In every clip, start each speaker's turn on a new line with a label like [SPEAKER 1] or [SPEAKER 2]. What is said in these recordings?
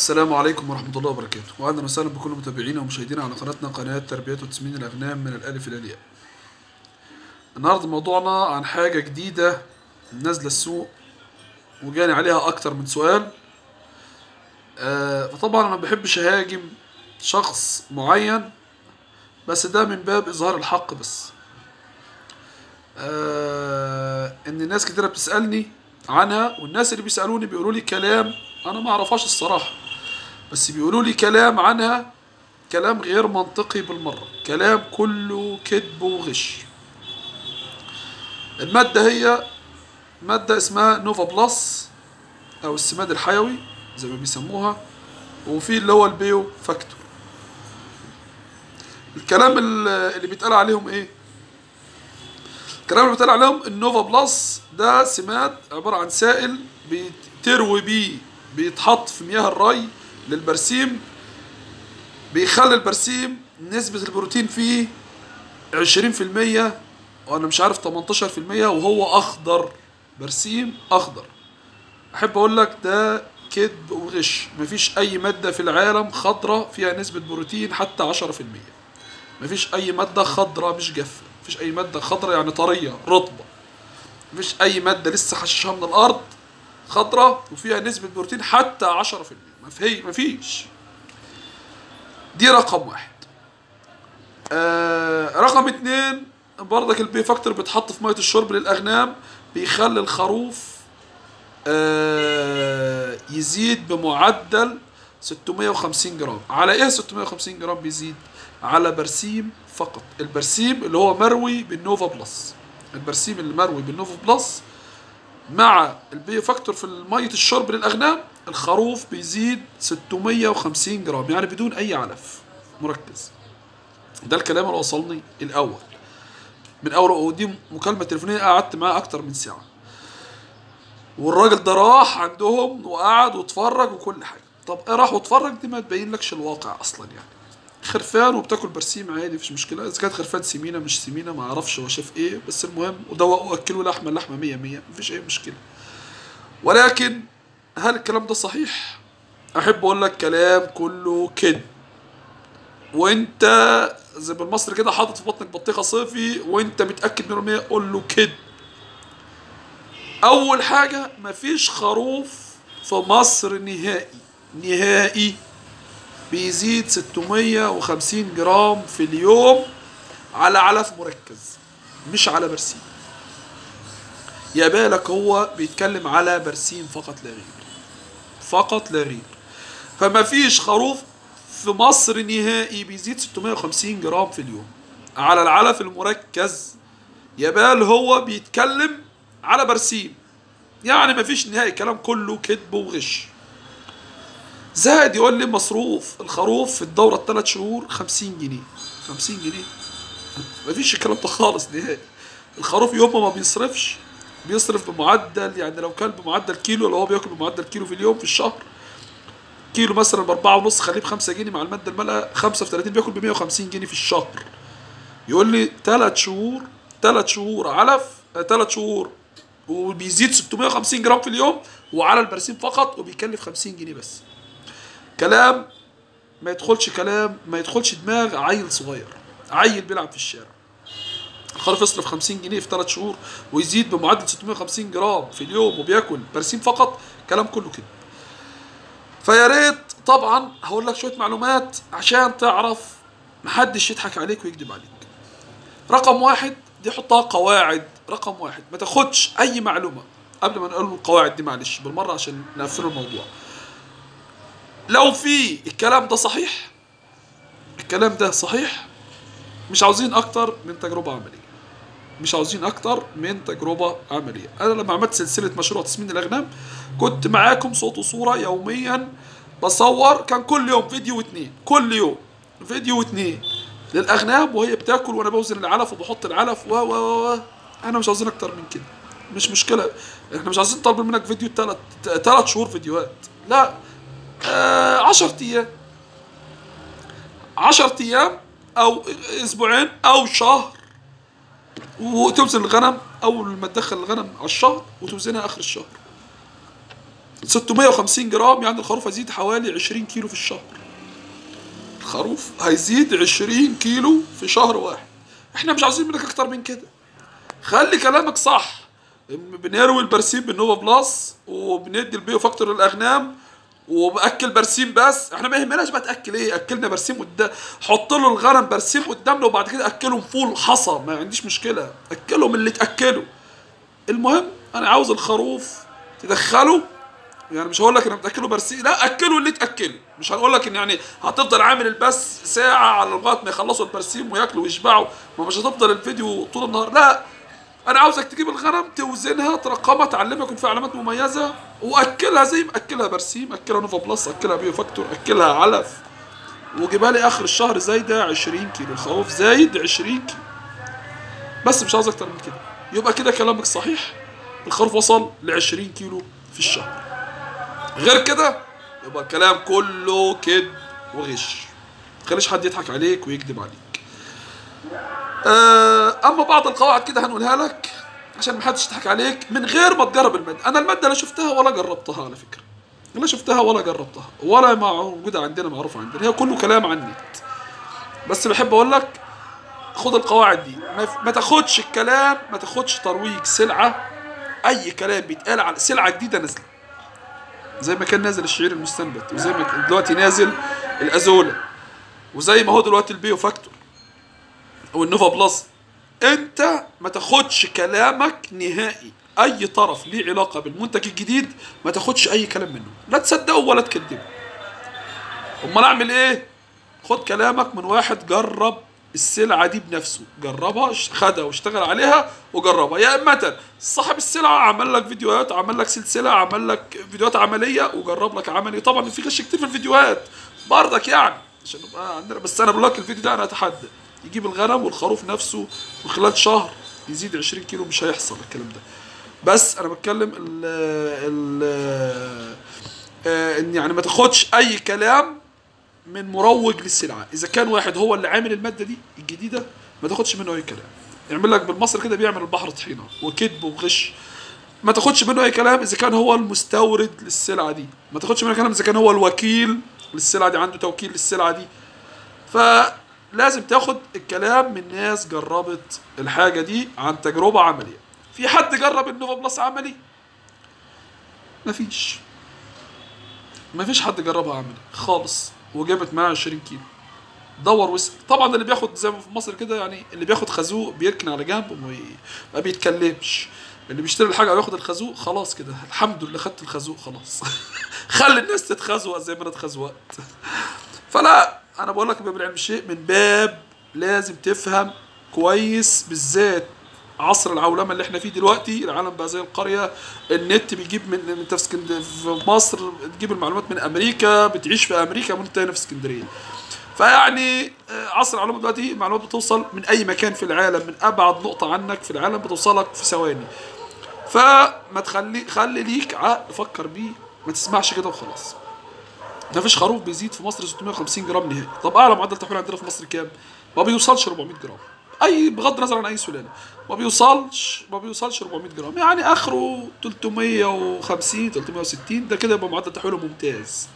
[SPEAKER 1] السلام عليكم ورحمة الله وبركاته. وأهلا وسهلا بكل متابعينا ومشاهدينا على قناتنا قناة تربية وتسمين الأغنام من الألف إلى الياء. النهاردة موضوعنا عن حاجة جديدة نازلة السوق وجاني عليها أكتر من سؤال. آه فطبعا أنا ما بحبش أهاجم شخص معين بس ده من باب إظهار الحق بس. آه إن ناس كتيرة بتسألني عنها والناس اللي بيسألوني بيقولوا لي كلام أنا ما أعرفهاش الصراحة. بس بيقولوا لي كلام عنها كلام غير منطقي بالمرة. كلام كله كذب وغش. المادة هي مادة اسمها Nova Plus أو السماد الحيوي زي ما بيسموها وفي اللي هو ال Bio Factor. الكلام اللي بيتقال عليهم إيه؟ الكلام اللي بيتقال عليهم ال Nova Plus ده سماد عبارة عن سائل بتروي بيه بيتحط في مياه الري للبرسيم بيخلي البرسيم نسبة البروتين فيه عشرين في المية وأنا مش عارف تمنتاشر في المية وهو أخضر. برسيم أخضر. أحب أقول لك ده كذب وغش. مفيش أي مادة في العالم خضرة فيها نسبة بروتين حتى عشرة في المية. مفيش أي مادة خضرة مش جافة. مفيش أي مادة خضرة يعني طرية رطبة. مفيش أي مادة لسه حششها من الأرض خضرة وفيها نسبة بروتين حتى عشرة في المية. مفي مفيش. دي رقم واحد. آه رقم اتنين برضك ال Bio Factor بيتحط في مية الشرب للأغنام بيخلي الخروف آه يزيد بمعدل 650 جرام. على إيه 650 جرام بيزيد؟ على برسيم فقط. البرسيم اللي هو مروي بال Nova Plus. البرسيم اللي مروي بال Nova Plus مع ال Bio Factor في مية الشرب للأغنام الخروف بيزيد 650 جرام يعني بدون أي علف. مركز. ده الكلام اللي وصلني الأول. من أول ودي مكالمة تليفونية قعدت معاه أكتر من ساعة. والراجل ده راح عندهم وقعد واتفرج وكل حاجة. طب إيه راح واتفرج؟ دي ما تبين لكش الواقع أصلا يعني. خرفان وبتاكل برسيم عادي مفيش مشكلة. إذا كانت خرفان سمينة مش سمينة ما أعرفش هو شاف إيه بس المهم ودوقوا أكلوا لحمة اللحمه 100 100 مفيش أي مشكلة. ولكن هل الكلام ده صحيح؟ أحب أقول لك كلام كله كذب وأنت زي بالمصري كده حاطط في بطنك بطيخة صيفي وأنت متأكد من 100 قول له كذب أول حاجة مفيش خروف في مصر نهائي. نهائي. بيزيد 650 جرام في اليوم على علف مركز مش على برسيم. يا بالك هو بيتكلم على برسيم فقط لا غير فقط لا غير. فما فيش خروف في مصر نهائي بيزيد 650 جرام في اليوم. على العلف المركز يا بال هو بيتكلم على برسيم. يعني ما فيش نهائي كلام كله كذب وغش. زائد يقول لي مصروف الخروف في الدورة الثلاث شهور خمسين جنيه. خمسين جنيه. مفيش الكلام ده خالص نهائي. الخروف يوم ما بيصرفش بيصرف بمعدل يعني لو كان بمعدل كيلو لو هو بياكل بمعدل كيلو في اليوم في الشهر كيلو مثلا بأربعة ونص خليه بخمسة جنيه مع خمسة في تلاتين بياكل بمية وخمسين جنيه في الشهر. يقول لي تلات شهور تلات شهور علف آه، تلات شهور وبيزيد 650 جرام في اليوم وعلى البرسيم فقط وبيكلف 50 جنيه بس. كلام ما يدخلش كلام ما يدخلش دماغ عيل صغير عيل بيلعب في الشارع. الخروف يصرف 50 جنيه في 3 شهور ويزيد بمعدل 650 جرام في اليوم وبياكل برسيم فقط كلام كله كده. فيا ريت طبعا هقول لك شوية معلومات عشان تعرف محدش يضحك عليك ويكذب عليك. رقم واحد دي حطها قواعد. رقم واحد ما تاخدش أي معلومة قبل ما نقول القواعد دي معلش بالمرة عشان نقفل الموضوع. لو في الكلام ده صحيح الكلام ده صحيح مش عاوزين أكتر من تجربة عملية. مش عاوزين أكتر من تجربة عملية. أنا لما عملت سلسلة مشروع تسمين الأغنام كنت معاكم صوت وصورة يوميا. بصور كان كل يوم فيديو اتنين كل يوم فيديو اتنين للأغنام وهي بتاكل وأنا بوزن العلف وبحط العلف و و و. أنا مش عاوزين أكتر من كده. مش مشكلة. إحنا مش عايزين طالبين منك فيديو تلات تلات شهور فيديوهات. لا. آه عشر أيام. عشر أيام أو أسبوعين أو شهر. وتوزن الغنم أول ما تدخل الغنم على الشهر وتوزنها آخر الشهر. 650 جرام يعني الخروف هيزيد حوالي 20 كيلو في الشهر. الخروف هيزيد 20 كيلو في شهر واحد. إحنا مش عاوزين منك أكتر من كده. خلي كلامك صح. بنروي البرسيم بال Nova Plus وبندي ال Bio Factor للأغنام وبأكل برسيم بس. إحنا ما يهمناش بقى تأكل إيه. أكلنا برسيم قدام. حط له الغنم برسيم قدامنا وبعد كده أكلهم فول حصى. ما عنديش مشكلة. أكلهم اللي تاكله المهم أنا عاوز الخروف تدخله. يعني مش هقول لك أنا بتأكله برسيم. لا أكله اللي تأكله. مش هقول لك إن يعني هتفضل عامل البث ساعة على لغاية ما يخلصوا البرسيم وياكلوا ويشبعوا. ما مش هتفضل الفيديو طول النهار. لا أنا عاوزك تجيب الغنم توزنها ترقمها تعلمها يكون فيها علامات مميزة وأكلها زي ما أكلها برسيم أكلها Nova Plus أكلها Bio Factor أكلها علف. وجيبها لي آخر الشهر زايدة 20 كيلو الخروف زايد 20 كيلو. بس مش عاوز أكتر من كده. يبقى كده كلامك صحيح. الخروف وصل ل 20 كيلو في الشهر. غير كده يبقى الكلام كله كذب وغش. تخليش حد يضحك عليك ويكذب عليك. أما بعض القواعد كده هنقولها لك عشان ما حدش يضحك عليك. من غير ما تجرب المادة. أنا المادة لا شفتها ولا جربتها على فكرة. لا شفتها ولا جربتها. ولا موجودة عندنا معروفة عندنا. هي كله كلام عن النت. بس بحب أقول لك خد القواعد دي. ما, تاخدش الكلام ما تاخدش ترويج سلعة. أي كلام بيتقال على سلعة جديدة نازلة. زي ما كان نازل الشعير المستنبت وزي ما دلوقتي نازل الازولا وزي ما هو دلوقتي ال Bio Factor. أو ال Nova Plus. انت ما تاخدش كلامك نهائي. أي طرف ليه علاقة بالمنتج الجديد ما تاخدش أي كلام منه. لا تصدقه ولا تكذبه. أمال أعمل إيه؟ خد كلامك من واحد جرب السلعة دي بنفسه. جربها خدها واشتغل عليها وجربها. يا إما صاحب السلعة عمل لك فيديوهات عمل لك سلسلة عمل لك فيديوهات عملية وجرب لك عملي. طبعا في غش كتير في الفيديوهات. برضك يعني عشان نبقى عندنا بس أنا بقول لك الفيديو ده أنا أتحدى. يجيب الغنم والخروف نفسه وخلال شهر يزيد 20 كيلو مش هيحصل الكلام ده. بس أنا بتكلم ال ال إن يعني ما تاخدش أي كلام من مروج للسلعة. إذا كان واحد هو اللي عامل المادة دي الجديدة ما تاخدش منه أي كلام. يعمل لك بالمصري كده بيعمل البحر طحينة وكذب وغش. ما تاخدش منه أي كلام إذا كان هو المستورد للسلعة دي. ما تاخدش منه كلام إذا كان هو الوكيل للسلعة دي عنده توكيل للسلعة دي. فلازم تاخد الكلام من ناس جربت الحاجة دي عن تجربة عملية. في حد جرب ال Nova Plus عملي؟ مفيش. مفيش حد جربها عملي خالص وجابت معاه 20 كيلو. دور واسال طبعا اللي بياخد زي ما في مصر كده يعني اللي بياخد خازوق بيركن على جنب وما ما بيتكلمش. اللي بيشتري الحاجة وياخد الخازوق خلاص كده. الحمد لله خدت الخازوق خلاص. خلي الناس تتخزوق زي ما أنا اتخزوقت فلا أنا بقول لك باب العلم شيء من باب لازم تفهم كويس بالذات عصر العولمة اللي إحنا فيه دلوقتي العالم بقى زي القرية النت بيجيب من انت في في مصر تجيب المعلومات من أمريكا بتعيش في أمريكا وأنت هنا في اسكندرية. فيعني عصر العلوم دلوقتي المعلومات بتوصل من أي مكان في العالم من أبعد نقطة عنك في العالم بتوصلك في ثواني. فما تخلي خلي ليك عقل فكر بيه ما تسمعش كده وخلاص. ما فيش خروف بيزيد في مصر 650 جرام نهائي. طب أعلى معدل تحويل عندنا في مصر كام؟ ما بيوصلش 400 جرام. أي بغض النظر عن أي سلالة. ما بيوصلش ما بيوصلش 400 جرام. يعني آخره 350 360 ده كده يبقى معدل تحويله ممتاز.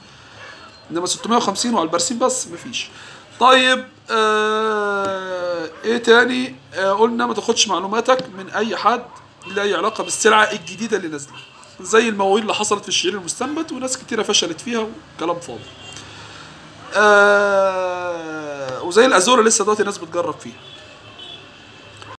[SPEAKER 1] إنما 650 وعلى البرسيم بس مفيش طيب آه إيه تاني؟ آه قلنا ما تاخدش معلوماتك من أي حد له اي علاقة بالسلعة الجديدة اللي نازلة. زي المواويل اللي حصلت في الشعير المستنبت وناس كتيرة فشلت فيها وكلام فاضي. آه وزي الأزورة لسه دلوقتي ناس بتجرب فيها.